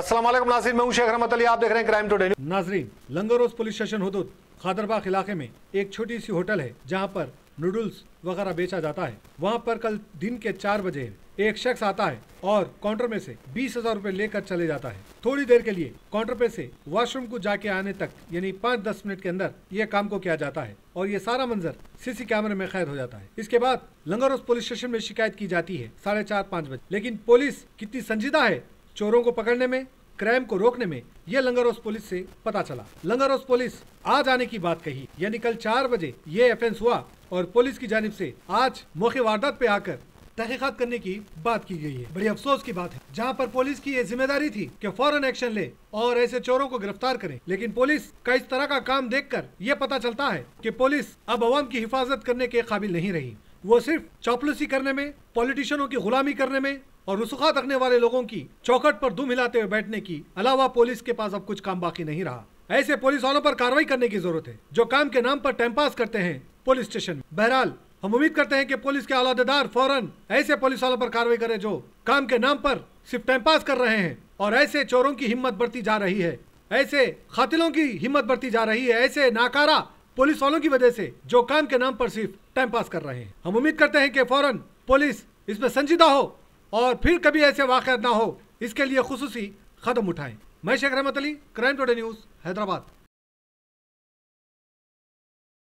वालेकुम मैं आप देख रहे हैं क्राइम नाजरीन, लंगरोज पुलिस स्टेशन हदूद, खादरबाग इलाके में एक छोटी सी होटल है, जहाँ पर नूडल्स वगैरह बेचा जाता है। वहाँ पर कल दिन के चार बजे एक शख्स आता है और काउंटर में से बीस हज़ार रूपए लेकर चले जाता है। थोड़ी देर के लिए काउंटर पे से वॉशरूम को जाके आने तक, यानी पाँच दस मिनट के अंदर ये काम को किया जाता है और ये सारा मंजर सीसी कैमरे में कैद हो जाता है। इसके बाद लंगरोज पुलिस स्टेशन में शिकायत की जाती है साढ़े चार, पाँच बजे। लेकिन पुलिस कितनी संजीदा है चोरों को पकड़ने में, क्राइम को रोकने में ये लंगरोस पुलिस से पता चला। लंगरोस पुलिस आज आने की बात कही, यानी कल चार बजे ये ऑफेंस हुआ और पुलिस की जानिब से आज मौके वारदात पे आकर तहकीकात करने की बात की गई है। बड़ी अफसोस की बात है, जहाँ पर पुलिस की ये ज़िम्मेदारी थी कि फ़ौरन एक्शन ले और ऐसे चोरों को गिरफ़्तार करे। लेकिन पुलिस का इस तरह का काम देखकर ये पता चलता है कि पुलिस अब अवाम की हिफाजत करने के काबिल नहीं रही। वो सिर्फ़ चौपलूसी करने में, पॉलिटिशियनों की गुलामी करने में और रसुखात रखने वाले लोगों की चौकट पर दुम हिलाते हुए बैठने की, अलावा पुलिस के पास अब कुछ काम बाकी नहीं रहा। ऐसे पुलिस वालों पर कार्रवाई करने की ज़रूरत है, जो काम के नाम पर टाइम पास करते हैं पुलिस स्टेशन में। बहरहाल, हम उम्मीद करते हैं कि पुलिस के अलादेदार फ़ौरन ऐसे पुलिस वालों पर कार्रवाई करें जो काम के नाम पर सिर्फ़ टाइम पास कर रहे हैं और ऐसे चोरों की हिम्मत बढ़ती जा रही है। ऐसे खातिलों की हिम्मत बढ़ती जा रही है, ऐसे नाकारा पुलिस वालों की वजह से जो काम के नाम पर सिर्फ़ टाइम पास कर रहे हैं। हम उम्मीद करते हैं कि फ़ौरन पुलिस इसमें संजीदा हो और फिर कभी ऐसे वाक़ ना हो। इसके लिए खसूसी कदम उठाएँ। मैं Sheikh Rahmat Ali crime today news Hyderabad.